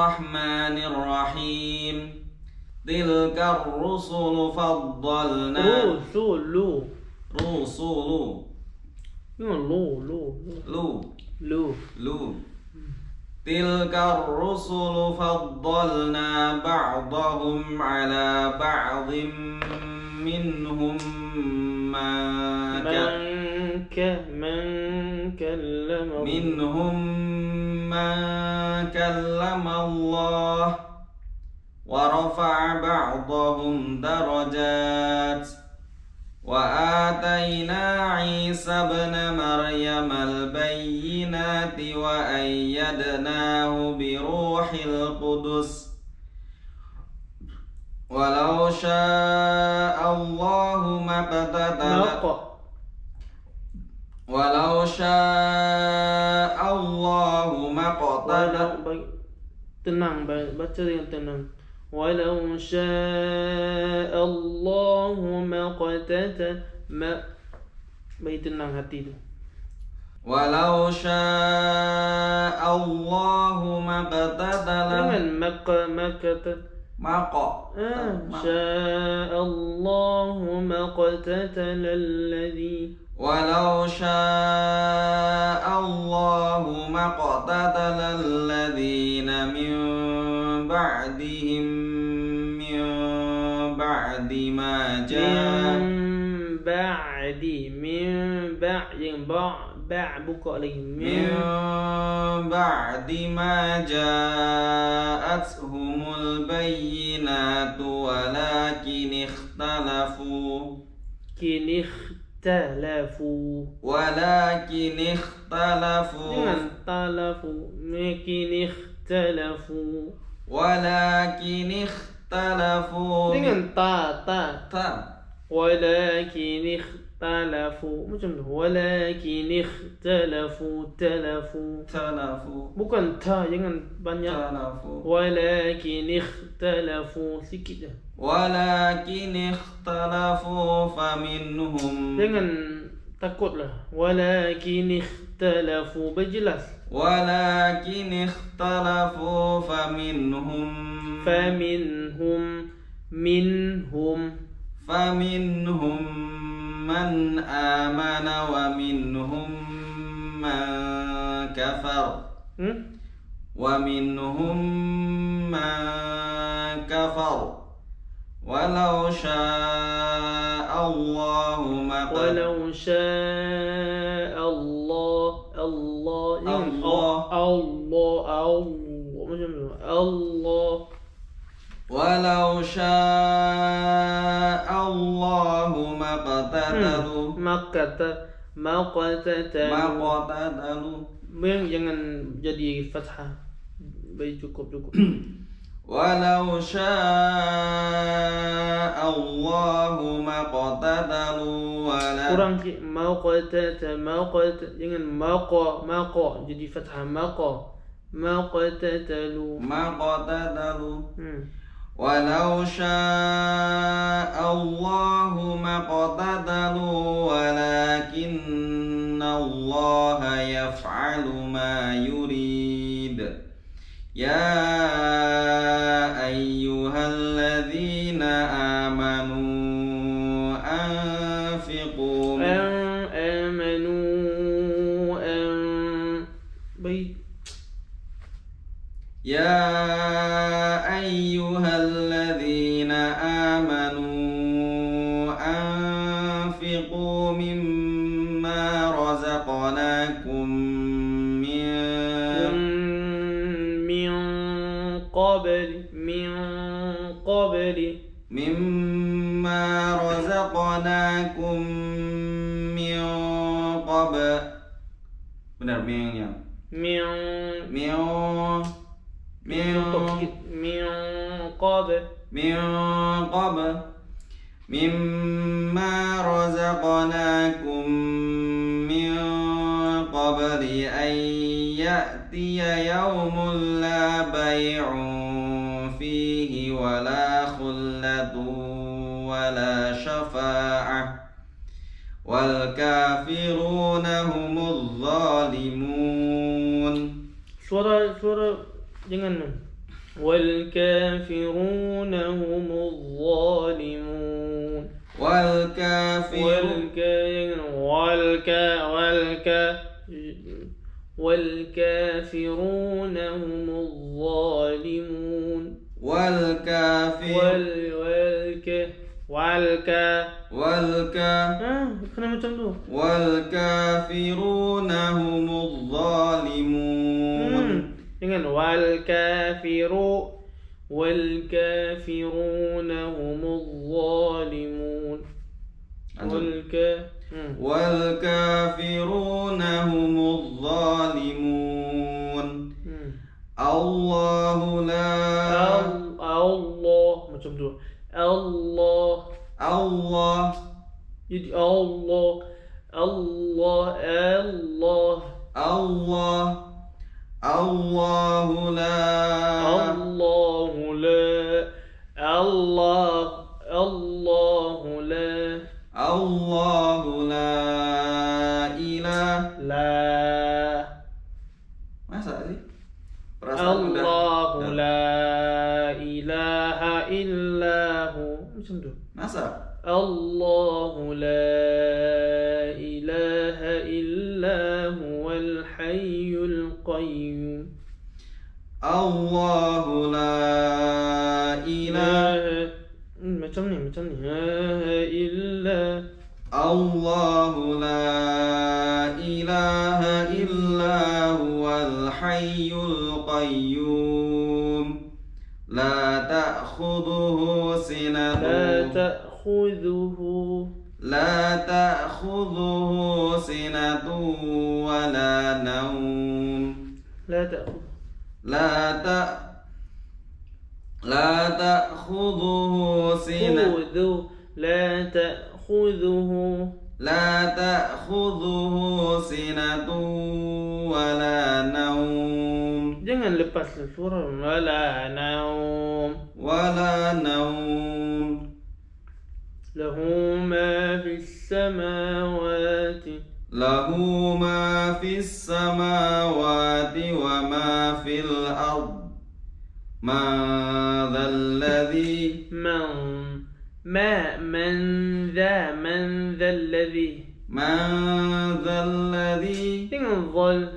الرحمن الرحيم تلك الرسل فضلنا رسول لو رسول لو لو لو لو لو تلك الرسل فضلنا بعضهم على بعض منهم من من كلم منهم كلم الله ورفع بعضهم درجات وآتينا عيسى ابن مريم البينات وأيدناه بروح القدس. ولو شاء الله ما ولو شاء tenang ba- baca dengan tenang walau syaa Allah ma qatata ma bagi tenang hati tu ولو شاء الله ما اقتتل jangan ما ق آه شاء الله ما قتتل الذي ولو شاء الله ما اقتتل الذين من بعدهم من بعد ما جاء من بعد من بعد lagi من بعد ما جاءتهم البينات ولكن اختلفوا. kin اختلفوا. ولكن اختلفوا. اختلفوا؟ لكن اختلفوا. ولكن اختلفوا. ولكن اختلفوا. Macam tu ولكن اختلفوا تلفوا تلفوا bukan ta jangan banyak تلفوا ولكن اختلفوا. je ولكن اختلفوا فمنهم. jangan takutlah ولكن اختلفوا. berjelas ولكن اختلفوا فمنهم. فمنهم منهم. فمنهم. من آمن ومنهم من كفر? ومنهم من كفر. ولو شاء الله ما ولو شاء الله الله macam tu Allah ولو شاء مقة مقتة. مقتة. من جنن جدي فتحة بيجوكو بيجوكو ولو شاء الله ما قتتل ولا قران ما قتت ما قت ين ما قا ما قا جدي فتحة ما قا ما قتتل ما قتتل ولو شاء الله ما قتت يا أيها الذين آمنوا أنفقوا مما رزقناكم من من قبل من قبل. مما رزقناكم من قبل. Benar mengnya من min min من قبل من قبل مما رزقناكم من قبل أن يأتي يوم لا بيع فيه ولا خلة ولا شفاعة. والكافرون هم الظالمون. suara suara jangan والكافرون هم الظالمون. والكافرون. والك والك والك والكافرون هم الظالمون. والكافر وال والك والك والكا. والكافرون هم الظالمون. Dengan والكافرو والكافرون هم الظالمون. والك. والكافرون هم الظالمون. الله لا tu Allah الله. jadi Allah Allah Allah الله. الله لا. الله لا. الله الله لا. الله لا إله. لا. masa sih Perasaan udah- الله udah- لا إله إلا هو. macam tu masa الله لا إله إلا هو الحي القيوم. الله لا تأ لا تأخذه سنة. لا تأخذه. لا تأخذه سنة ولا نوم. Jangan lepas surah Wala naum. ولا نوم. له ما في السماوات له ما في السماوات وما في الأرض. من ذا الذي من ما من ذا من ذا الذي من ذا الذي Jangan ظل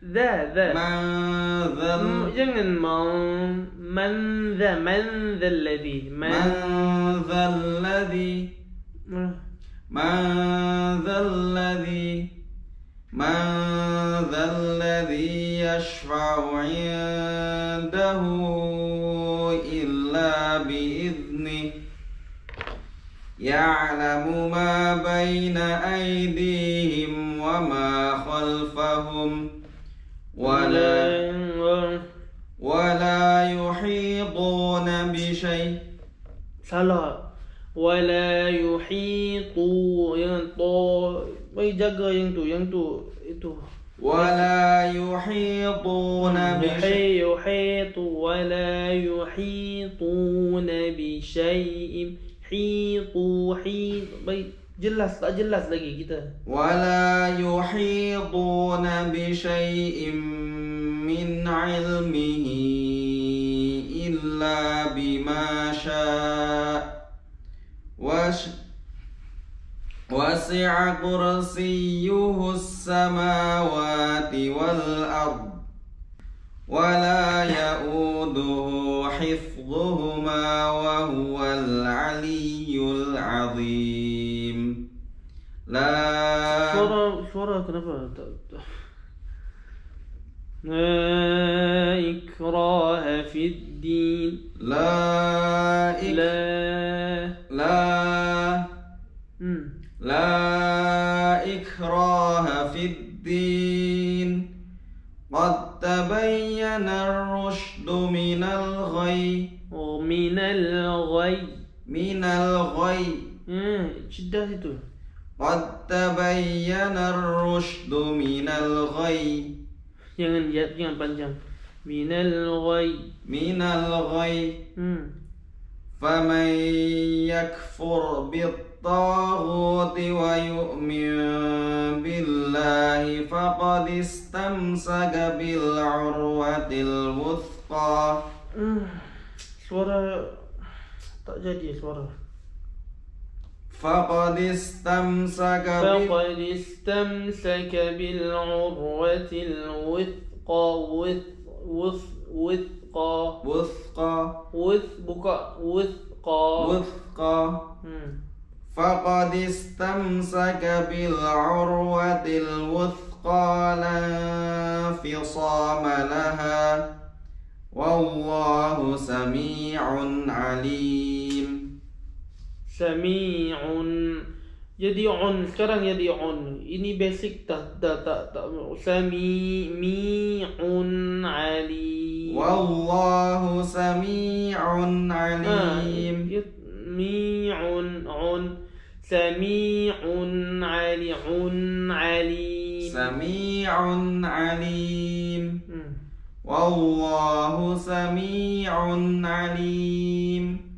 ذا. ذا من ذا من من ذا من ذا الذي من ذا الذي من ذا الذي من ذا الذي يشفع عنده إلا بإذنه يعلم ما بين أيديهم وما خلفهم ولا ولا يحيطون بشيء Salah Wala Bagi jaga yang tu Yang tu Itu ولا يحيطون بشيء يحيط ولا يحيطون بشيء حيطوا حيط بي jelas tak jelas lagi kita ولا يحيطون بشيء من علمه إلا بما شاء وش وسع كرسيه السماوات والأرض ولا يؤوده حفظهما وهو العلي العظيم لا Suara kenapa. لا إكراه في الدين لا إك لا لا. لا إكراه في الدين. قد تبين الرشد من الغي. ومن الغي. من الغي. قد تبين الرشد من الغي. Jangan jangan panjang من الغي. من الغي. فمن يكفر بالطاغوت ويؤمن بالله فقد استمسك بالعروة الوثقى. Suara Tak jadi suara فقد استمسك. فقد استمسك بالعروة الوثقى وث وث وثقى وثقى وث بكاء وثقى وثقى hmm. فقد استمسك بالعروة الوثقى لا انفصام لها والله سميع عليم Sami'un Jadi on Sekarang jadi on Ini basic tak tak tak, tak. Sami'un Ali والله سميع عليم Mi'un on Ali Un Ali سميع عليم. والله سميع عليم.